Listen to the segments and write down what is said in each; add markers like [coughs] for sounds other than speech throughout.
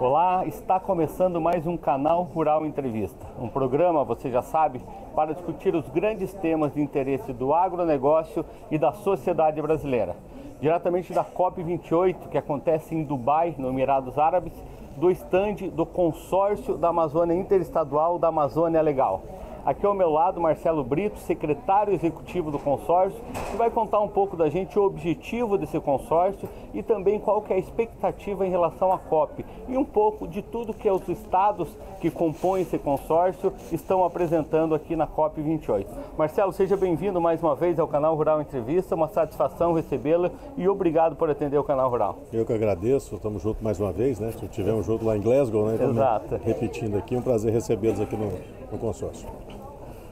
Olá, está começando mais um canal Rural Entrevista, um programa, você já sabe, para discutir os grandes temas de interesse do agronegócio e da sociedade brasileira. Diretamente da COP28, que acontece em Dubai, no Emirados Árabes, do estande do Consórcio da Amazônia Interestadual da Amazônia Legal. Aqui ao meu lado, Marcelo Brito, secretário executivo do consórcio, que vai contar um pouco da gente o objetivo desse consórcio e também qual que é a expectativa em relação à COP e um pouco de tudo que os estados que compõem esse consórcio estão apresentando aqui na COP 28. Marcelo, seja bem-vindo mais uma vez ao canal Rural Entrevista, uma satisfação recebê-lo e obrigado por atender o canal Rural. Eu que agradeço, estamos juntos mais uma vez, né? Tivemos junto lá em Glasgow, né? Então, Exato. Repetindo aqui, um prazer recebê-los aqui no, no consórcio.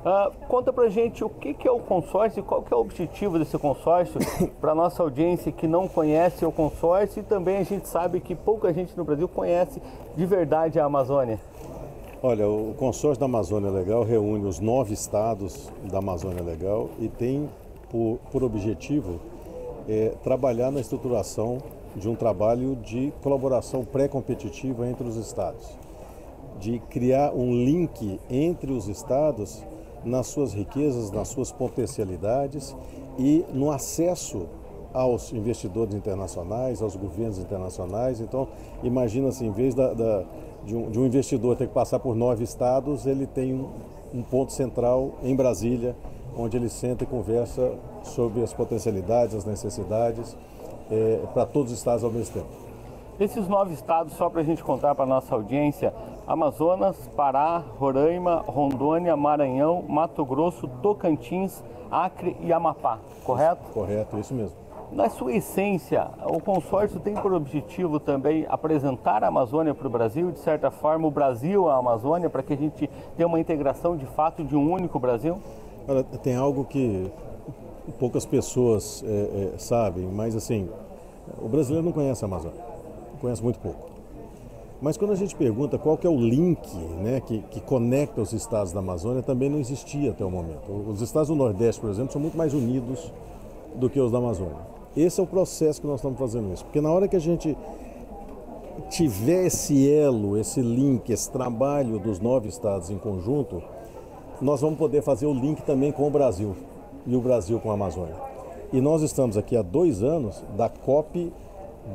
Uh, conta pra gente o que, que é o consórcio e qual que é o objetivo desse consórcio [coughs] para nossa audiência que não conhece o consórcio e também a gente sabe que pouca gente no Brasil conhece de verdade a Amazônia. Olha, o consórcio da Amazônia Legal reúne os nove estados da Amazônia Legal e tem por, por objetivo é, trabalhar na estruturação de um trabalho de colaboração pré-competitiva entre os estados, de criar um link entre os estados nas suas riquezas, nas suas potencialidades e no acesso aos investidores internacionais, aos governos internacionais. Então, imagina assim, em vez da, da, de, um, de, um, investidor ter que passar por nove estados, ele tem um, um ponto central em Brasília, onde ele senta e conversa sobre as potencialidades, as necessidades é, para todos os estados ao mesmo tempo. Esses nove estados, só para a gente contar para a nossa audiência, Amazonas, Pará, Roraima, Rondônia, Maranhão, Mato Grosso, Tocantins, Acre e Amapá, correto? Isso, correto, isso mesmo. Na sua essência, o consórcio tem por objetivo também apresentar a Amazônia para o Brasil, de certa forma, o Brasil à Amazônia, para que a gente tenha uma integração de fato de um único Brasil? Olha, tem algo que poucas pessoas é, é, sabem, mas assim, o brasileiro não conhece a Amazônia conhece muito pouco. Mas quando a gente pergunta qual que é o link né, que, que conecta os estados da Amazônia, também não existia até o momento. Os estados do Nordeste, por exemplo, são muito mais unidos do que os da Amazônia. Esse é o processo que nós estamos fazendo isso. Porque na hora que a gente tiver esse elo, esse link, esse trabalho dos nove estados em conjunto, nós vamos poder fazer o link também com o Brasil e o Brasil com a Amazônia. E nós estamos aqui há dois anos da COP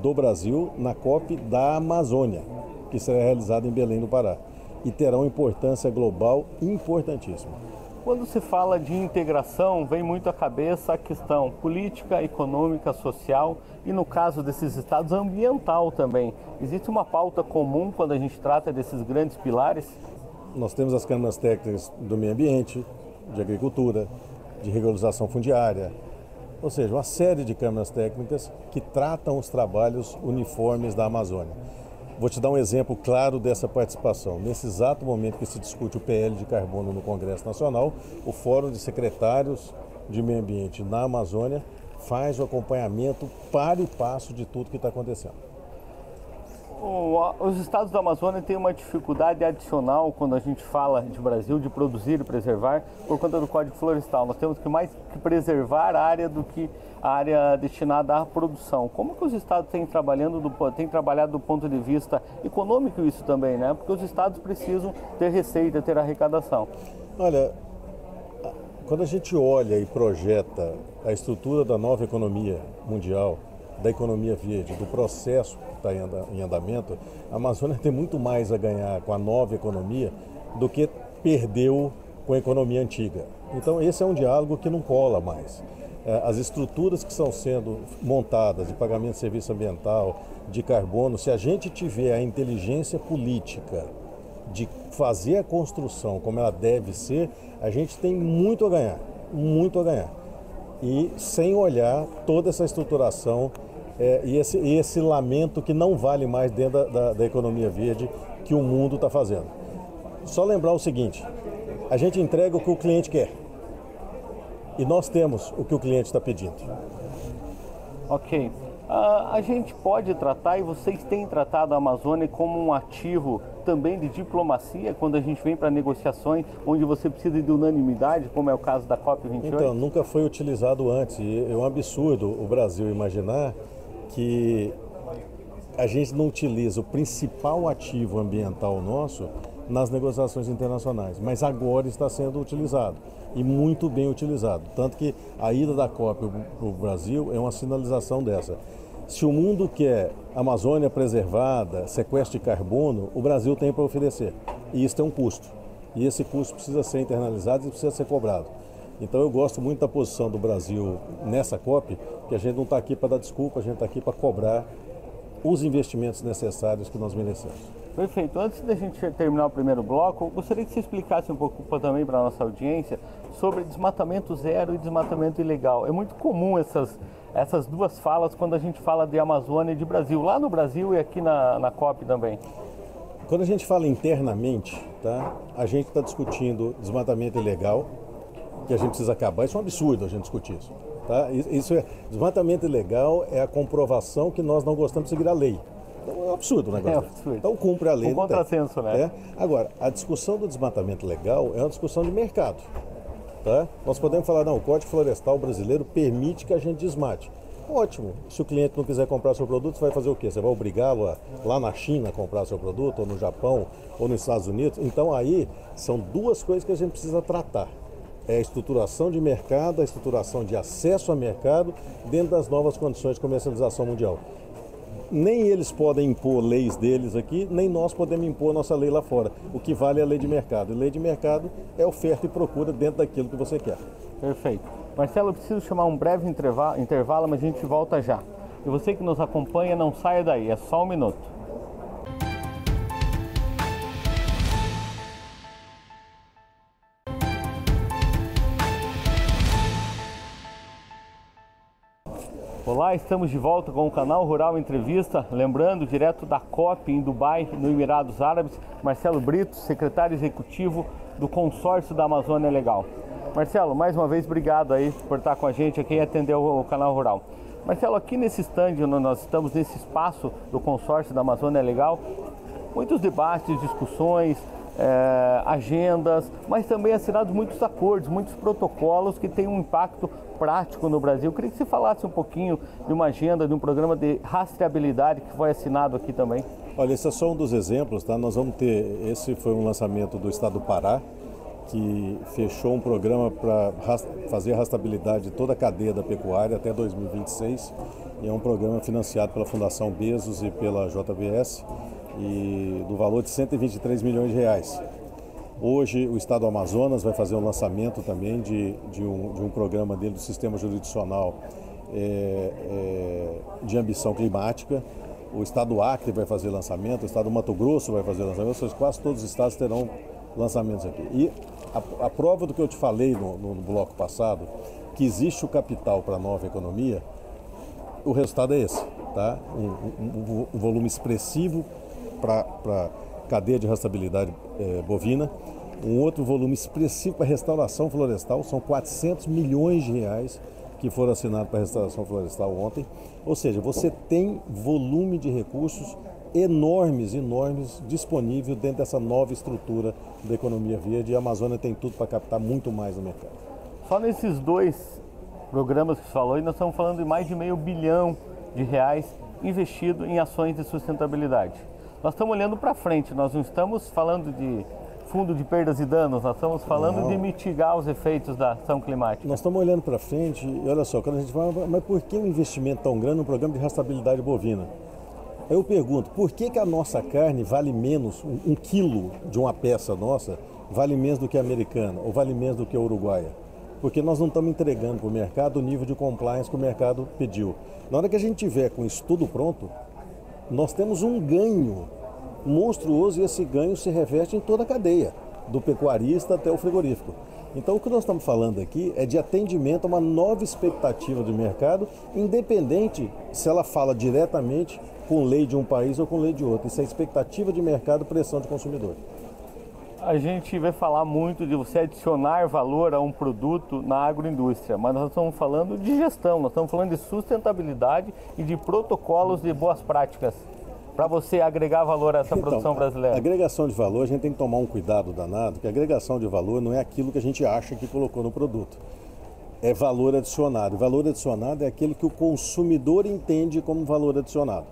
do Brasil na COP da Amazônia, que será realizada em Belém do Pará. E terá uma importância global importantíssima. Quando se fala de integração, vem muito à cabeça a questão política, econômica, social e, no caso desses estados, ambiental também. Existe uma pauta comum quando a gente trata desses grandes pilares? Nós temos as câmaras técnicas do meio ambiente, de agricultura, de regularização fundiária, ou seja, uma série de câmaras técnicas que tratam os trabalhos uniformes da Amazônia. Vou te dar um exemplo claro dessa participação. Nesse exato momento que se discute o PL de carbono no Congresso Nacional, o Fórum de Secretários de Meio Ambiente na Amazônia faz o acompanhamento para e passo de tudo que está acontecendo os estados da Amazônia têm uma dificuldade adicional quando a gente fala de Brasil, de produzir e preservar, por conta do Código Florestal. Nós temos que mais que preservar a área do que a área destinada à produção. Como que os estados têm, trabalhando do, têm trabalhado do ponto de vista econômico isso também, né? Porque os estados precisam ter receita, ter arrecadação. Olha, quando a gente olha e projeta a estrutura da nova economia mundial, da economia verde, do processo que está em andamento, a Amazônia tem muito mais a ganhar com a nova economia do que perdeu com a economia antiga. Então, esse é um diálogo que não cola mais. É, as estruturas que estão sendo montadas de pagamento de serviço ambiental, de carbono, se a gente tiver a inteligência política de fazer a construção como ela deve ser, a gente tem muito a ganhar, muito a ganhar. E sem olhar toda essa estruturação é, e, esse, e esse lamento que não vale mais dentro da, da, da economia verde que o mundo está fazendo. Só lembrar o seguinte: a gente entrega o que o cliente quer e nós temos o que o cliente está pedindo. Ok. Uh, a gente pode tratar, e vocês têm tratado a Amazônia como um ativo também de diplomacia, quando a gente vem para negociações onde você precisa de unanimidade, como é o caso da COP28? Então, nunca foi utilizado antes. É um absurdo o Brasil imaginar que a gente não utiliza o principal ativo ambiental nosso nas negociações internacionais, mas agora está sendo utilizado e muito bem utilizado. Tanto que a ida da COP para o Brasil é uma sinalização dessa. Se o mundo quer Amazônia preservada, sequestro de carbono, o Brasil tem para oferecer. E isso tem um custo. E esse custo precisa ser internalizado e precisa ser cobrado. Então eu gosto muito da posição do Brasil nessa COP, que a gente não está aqui para dar desculpa, a gente está aqui para cobrar os investimentos necessários que nós merecemos. Perfeito. Antes da gente terminar o primeiro bloco, gostaria que você explicasse um pouco também para a nossa audiência sobre desmatamento zero e desmatamento ilegal. É muito comum essas, essas duas falas quando a gente fala de Amazônia e de Brasil, lá no Brasil e aqui na, na COP também. Quando a gente fala internamente, tá, a gente está discutindo desmatamento ilegal, que a gente precisa acabar. Isso é um absurdo a gente discutir isso. Tá? Isso é, desmatamento ilegal é a comprovação que nós não gostamos de seguir a lei. Então, é um absurdo o negócio. É absurdo. Então cumpre a lei. Um contrassenso, né? É. Agora, a discussão do desmatamento legal é uma discussão de mercado. Tá? Nós podemos falar, não, o Código Florestal brasileiro permite que a gente desmate. Ótimo. Se o cliente não quiser comprar seu produto, você vai fazer o quê? Você vai obrigá-lo a lá na China a comprar seu produto, ou no Japão, ou nos Estados Unidos? Então aí são duas coisas que a gente precisa tratar é a estruturação de mercado, a estruturação de acesso a mercado dentro das novas condições de comercialização mundial. Nem eles podem impor leis deles aqui, nem nós podemos impor nossa lei lá fora. O que vale é a lei de mercado. E lei de mercado é oferta e procura dentro daquilo que você quer. Perfeito. Marcelo, eu preciso chamar um breve intervalo, mas a gente volta já. E você que nos acompanha, não saia daí, é só um minuto. Olá, estamos de volta com o canal Rural Entrevista. Lembrando, direto da COP em Dubai, no Emirados Árabes, Marcelo Brito, secretário executivo do consórcio da Amazônia Legal. Marcelo, mais uma vez, obrigado aí por estar com a gente aqui e atender o canal Rural. Marcelo, aqui nesse stand, nós estamos nesse espaço do consórcio da Amazônia Legal, muitos debates, discussões, é, agendas, mas também assinados muitos acordos, muitos protocolos que têm um impacto prático no Brasil. Eu queria que você falasse um pouquinho de uma agenda, de um programa de rastreabilidade que foi assinado aqui também. Olha, esse é só um dos exemplos, tá? Nós vamos ter, esse foi um lançamento do Estado do Pará, que fechou um programa para fazer rastreabilidade de toda a cadeia da pecuária até 2026. E é um programa financiado pela Fundação Bezos e pela JBS e do valor de 123 milhões de reais. Hoje o Estado do Amazonas vai fazer um lançamento também de, de, um, de um programa dele do sistema jurisdicional é, é, de ambição climática. O Estado do Acre vai fazer lançamento, o Estado do Mato Grosso vai fazer lançamento, quase todos os estados terão lançamentos aqui. E a, a prova do que eu te falei no, no, bloco passado, que existe o capital para a nova economia, o resultado é esse, tá? um, um, um volume expressivo para a cadeia de rastreabilidade é, bovina, um outro volume expressivo para restauração florestal, são 400 milhões de reais que foram assinados para a restauração florestal ontem. Ou seja, você tem volume de recursos enormes, enormes disponível dentro dessa nova estrutura da economia verde e a Amazônia tem tudo para captar muito mais no mercado. Só nesses dois programas que você falou, nós estamos falando de mais de meio bilhão de reais investido em ações de sustentabilidade. Nós estamos olhando para frente, nós não estamos falando de fundo de perdas e danos, nós estamos falando não. de mitigar os efeitos da ação climática. Nós estamos olhando para frente e olha só, quando a gente fala, mas por que um investimento tão grande no programa de rastabilidade bovina? Eu pergunto, por que, que a nossa carne vale menos, um, um quilo de uma peça nossa, vale menos do que a americana ou vale menos do que a uruguaia? Porque nós não estamos entregando para o mercado o nível de compliance que o mercado pediu. Na hora que a gente tiver com isso tudo pronto, nós temos um ganho monstruoso e esse ganho se reveste em toda a cadeia, do pecuarista até o frigorífico. Então, o que nós estamos falando aqui é de atendimento a uma nova expectativa do mercado, independente se ela fala diretamente com lei de um país ou com lei de outro. Isso é expectativa de mercado, pressão de consumidor. A gente vai falar muito de você adicionar valor a um produto na agroindústria, mas nós estamos falando de gestão, nós estamos falando de sustentabilidade e de protocolos de boas práticas para você agregar valor a essa então, produção brasileira? agregação de valor, a gente tem que tomar um cuidado danado, que a agregação de valor não é aquilo que a gente acha que colocou no produto. É valor adicionado. valor adicionado é aquele que o consumidor entende como valor adicionado.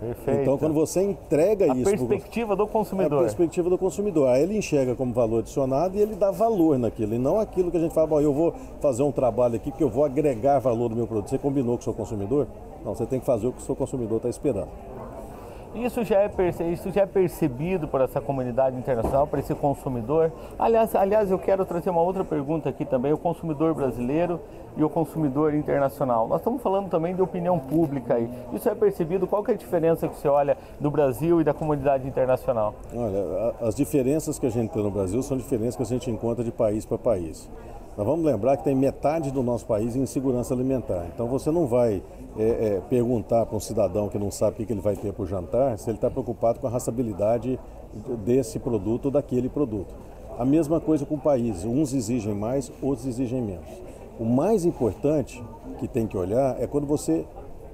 Perfeito. Então, quando você entrega a isso... perspectiva do consumidor. É a perspectiva do consumidor. Aí ele enxerga como valor adicionado e ele dá valor naquilo. E não aquilo que a gente fala, bom, eu vou fazer um trabalho aqui que eu vou agregar valor no meu produto. Você combinou com o seu consumidor? Não, você tem que fazer o que o seu consumidor está esperando. Isso já, é isso já é percebido por essa comunidade internacional, por esse consumidor. Aliás, aliás, eu quero trazer uma outra pergunta aqui também: o consumidor brasileiro e o consumidor internacional. Nós estamos falando também de opinião pública aí. Isso é percebido? Qual que é a diferença que você olha do Brasil e da comunidade internacional? Olha, as diferenças que a gente tem no Brasil são diferenças que a gente encontra de país para país. Nós vamos lembrar que tem metade do nosso país em segurança alimentar. Então você não vai é, é, perguntar para um cidadão que não sabe o que ele vai ter para o jantar se ele está preocupado com a raçabilidade desse produto ou daquele produto. A mesma coisa com o país. Uns exigem mais, outros exigem menos. O mais importante que tem que olhar é quando você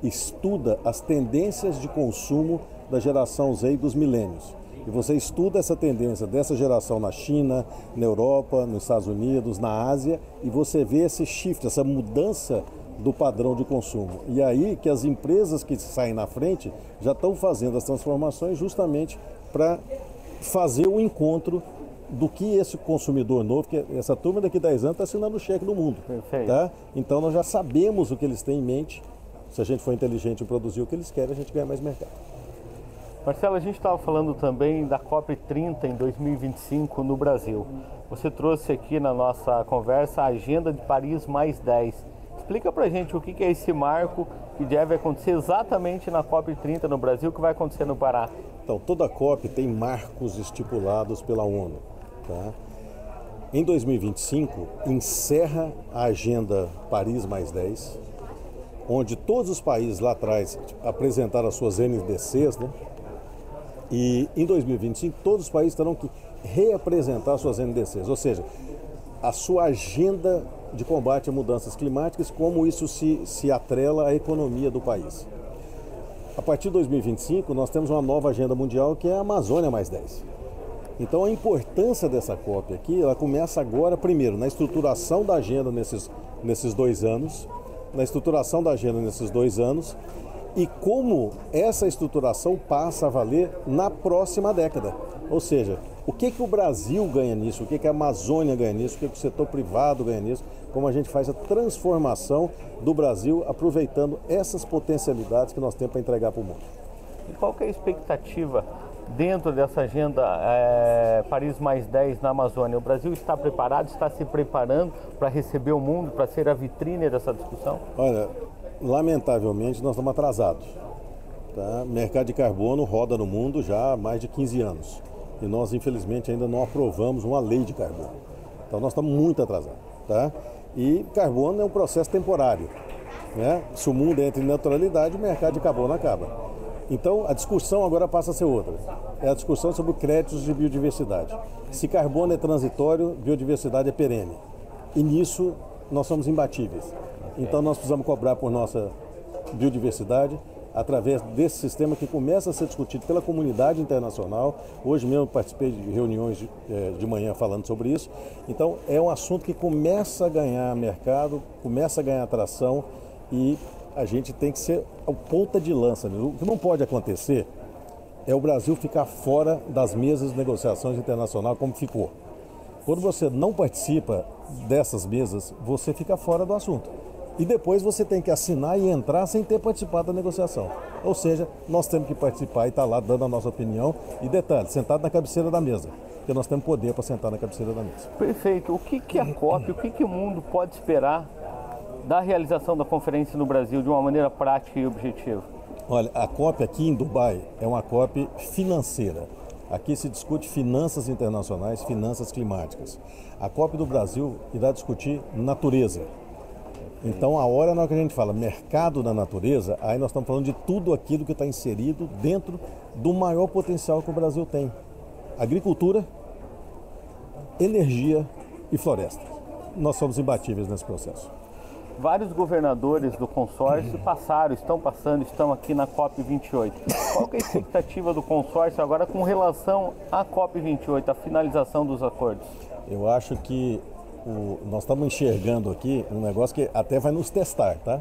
estuda as tendências de consumo da geração Z e dos milênios e você estuda essa tendência dessa geração na China, na Europa, nos Estados Unidos, na Ásia, e você vê esse shift, essa mudança do padrão de consumo. E aí que as empresas que saem na frente já estão fazendo as transformações justamente para fazer o encontro do que esse consumidor novo, que essa turma daqui a 10 anos está assinando o cheque do mundo. Perfeito. Tá? Então nós já sabemos o que eles têm em mente. Se a gente for inteligente em produzir o que eles querem, a gente ganha mais mercado. Marcelo, a gente estava falando também da COP30 em 2025 no Brasil. Você trouxe aqui na nossa conversa a Agenda de Paris mais 10. Explica pra gente o que é esse marco que deve acontecer exatamente na COP30 no Brasil, que vai acontecer no Pará. Então, toda COP tem marcos estipulados pela ONU. Tá? Em 2025, encerra a Agenda Paris mais 10, onde todos os países lá atrás apresentaram as suas NDCs, né? E em 2025, todos os países terão que reapresentar suas NDCs, ou seja, a sua agenda de combate a mudanças climáticas, como isso se, se atrela à economia do país. A partir de 2025, nós temos uma nova agenda mundial que é a Amazônia mais 10. Então a importância dessa COP aqui, ela começa agora, primeiro, na estruturação da agenda nesses, nesses dois anos, na estruturação da agenda nesses dois anos, e como essa estruturação passa a valer na próxima década. Ou seja, o que, que o Brasil ganha nisso, o que, que a Amazônia ganha nisso, o que, que o setor privado ganha nisso, como a gente faz a transformação do Brasil aproveitando essas potencialidades que nós temos para entregar para o mundo. E qual que é a expectativa dentro dessa agenda é, Paris mais 10 na Amazônia? O Brasil está preparado, está se preparando para receber o mundo, para ser a vitrine dessa discussão? Olha, lamentavelmente, nós estamos atrasados. Tá? Mercado de carbono roda no mundo já há mais de 15 anos. E nós, infelizmente, ainda não aprovamos uma lei de carbono. Então, nós estamos muito atrasados. Tá? E carbono é um processo temporário. Né? Se o mundo entra em neutralidade, o mercado de carbono acaba. Então, a discussão agora passa a ser outra. É a discussão sobre créditos de biodiversidade. Se carbono é transitório, biodiversidade é perene. E nisso, nós somos imbatíveis. Então nós precisamos cobrar por nossa biodiversidade através desse sistema que começa a ser discutido pela comunidade internacional. Hoje mesmo participei de reuniões de, eh, de, manhã falando sobre isso. Então é um assunto que começa a ganhar mercado, começa a ganhar atração e a gente tem que ser a ponta de lança. O que não pode acontecer é o Brasil ficar fora das mesas de negociações internacionais como ficou. Quando você não participa dessas mesas, você fica fora do assunto e depois você tem que assinar e entrar sem ter participado da negociação. Ou seja, nós temos que participar e estar tá lá dando a nossa opinião e detalhe, sentado na cabeceira da mesa, porque nós temos poder para sentar na cabeceira da mesa. Perfeito. O que, que a COP, o que, que o mundo pode esperar da realização da conferência no Brasil de uma maneira prática e objetiva? Olha, a COP aqui em Dubai é uma COP financeira. Aqui se discute finanças internacionais, finanças climáticas. A COP do Brasil irá discutir natureza, então, a hora na que a gente fala mercado da natureza, aí nós estamos falando de tudo aquilo que está inserido dentro do maior potencial que o Brasil tem: agricultura, energia e floresta. Nós somos imbatíveis nesse processo. Vários governadores do consórcio passaram, estão passando, estão aqui na COP28. Qual é a expectativa do consórcio agora com relação à COP28, a finalização dos acordos? Eu acho que o, nós estamos enxergando aqui um negócio que até vai nos testar, tá?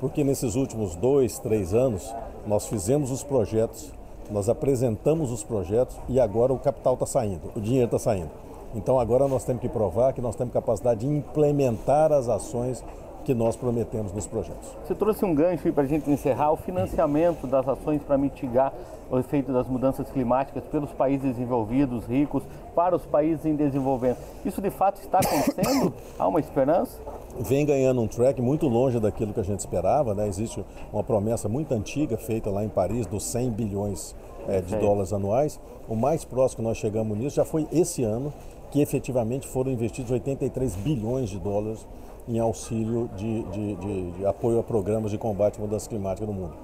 Porque nesses últimos dois, três anos, Nós fizemos os projetos, nós apresentamos os projetos e agora o capital está saindo, o dinheiro está saindo. Então agora nós temos que provar que nós temos capacidade de implementar as ações que nós prometemos nos projetos. Você trouxe um gancho para a gente encerrar o financiamento das ações para mitigar o efeito das mudanças climáticas pelos países desenvolvidos, ricos, para os países em desenvolvimento. Isso de fato está acontecendo? [coughs] Há uma esperança? Vem ganhando um track muito longe daquilo que a gente esperava. Né? Existe uma promessa muito antiga feita lá em Paris dos 100 bilhões é, de dólares anuais. O mais próximo que nós chegamos nisso já foi esse ano, que efetivamente foram investidos 83 bilhões de dólares em auxílio de, de, de, de apoio a programas de combate à mudança climática no mundo.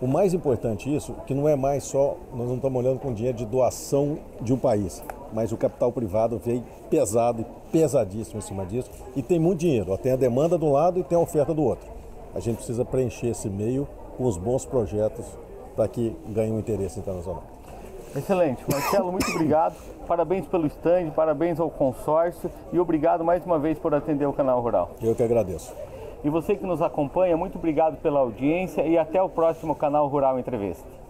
O mais importante isso, que não é mais só, nós não estamos olhando com dinheiro de doação de um país, mas o capital privado veio pesado e pesadíssimo em cima disso e tem muito dinheiro. Tem a demanda de um lado e tem a oferta do outro. A gente precisa preencher esse meio com os bons projetos para que ganhe um interesse internacional. Excelente. Marcelo, muito obrigado. Parabéns pelo stand, parabéns ao consórcio e obrigado mais uma vez por atender o canal Rural. Eu que agradeço. E você que nos acompanha, muito obrigado pela audiência e até o próximo canal Rural Entrevista.